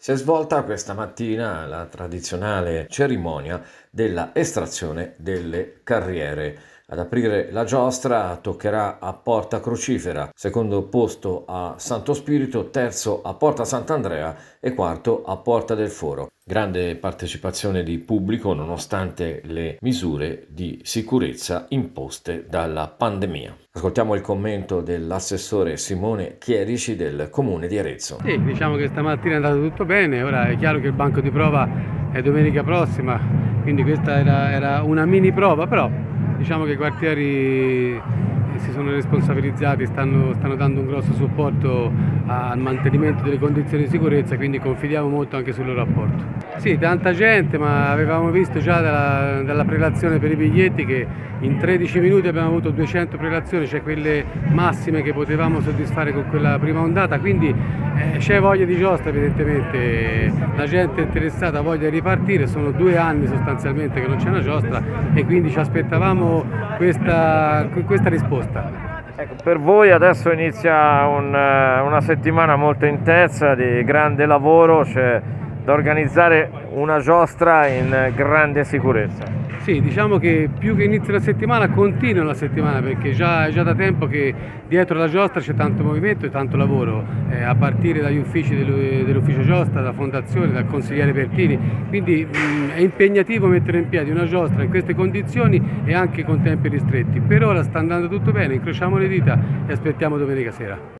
Si è svolta questa mattina la tradizionale cerimonia della estrazione delle carriere. Ad aprire la giostra toccherà a Porta Crucifera, secondo posto a Santo Spirito, terzo a Porta Sant'Andrea e quarto a Porta del Foro. Grande partecipazione di pubblico nonostante le misure di sicurezza imposte dalla pandemia. Ascoltiamo il commento dell'assessore Simone Chierici del comune di Arezzo. Sì, diciamo che stamattina è andato tutto bene, ora è chiaro che il banco di prova è domenica prossima, quindi questa era, era una mini prova, però diciamo che i quartieri si sono responsabilizzati, stanno, stanno, dando un grosso supporto al mantenimento delle condizioni di sicurezza, quindi confidiamo molto anche sul loro apporto. Sì, tanta gente, ma avevamo visto già dalla, dalla prelazione per i biglietti che in 13 minuti abbiamo avuto 200 prelazioni, cioè quelle massime che potevamo soddisfare con quella prima ondata, quindi eh, c'è voglia di giostra evidentemente, la gente è interessata, voglia di ripartire, sono due anni sostanzialmente che non c'è una giostra e quindi ci aspettavamo questa, questa risposta. Ecco, per voi adesso inizia un, eh, una settimana molto intensa di grande lavoro, cioè da organizzare una giostra in grande sicurezza. Sì, diciamo che più che inizia la settimana continua la settimana perché già, è già da tempo che dietro la giostra c'è tanto movimento e tanto lavoro, eh, a partire dagli uffici dell'ufficio giostra, dalla fondazione, dal consigliere Pertini, quindi mh, è impegnativo mettere in piedi una giostra in queste condizioni e anche con tempi ristretti. Per ora sta andando tutto bene, incrociamo le dita e aspettiamo domenica sera.